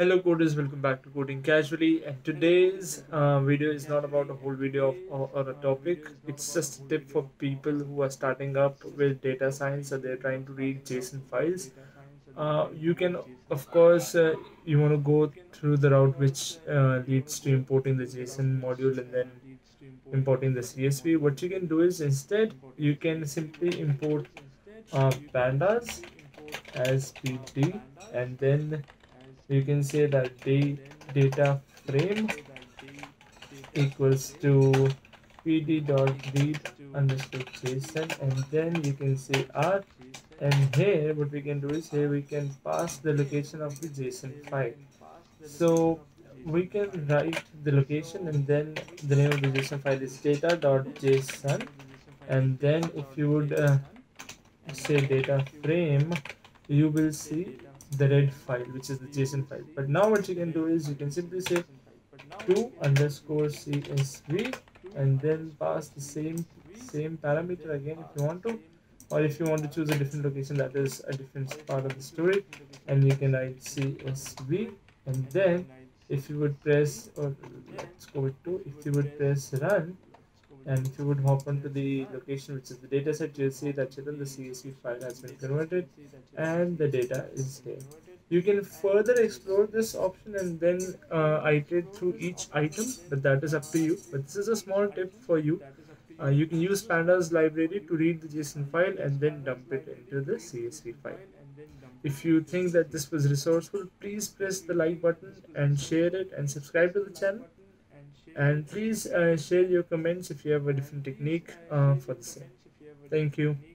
Hello coders, welcome back to Coding Casually and today's uh, video is not about a whole video of, or, or, a topic. It's just a tip for people who are starting up with data science or they're trying to read JSON files. Uh, you can, of course, uh, you want to go through the route which uh, leads to importing the JSON module and then importing the CSV. What you can do is instead you can simply import uh, pandas as PD and then you can say that the data frame equals to pd dot read underscore json and then you can say r. And here what we can do is here we can pass the location of the json file. So we can write the location and then the name of the json file is data dot json. And then if you would uh, say data frame you will see the read file which is the json file. But now what you can do is you can simply say to underscore csv and then pass the same same parameter again if you want to. Or if you want to choose a different location that is a different part of the story and you can write csv and then if you would press or let's go two if you would press run and if you would hop onto the location which is the dataset you'll see that the csv file has been converted and the data is here you can further explore this option and then uh, iterate through each item but that is up to you. But this is a small tip for you. Uh, you can use pandas library to read the json file and then dump it into the csv file. If you think that this was resourceful please press the like button and share it and subscribe to the channel and please uh, share your comments if you have a different technique uh, for the same. Thank you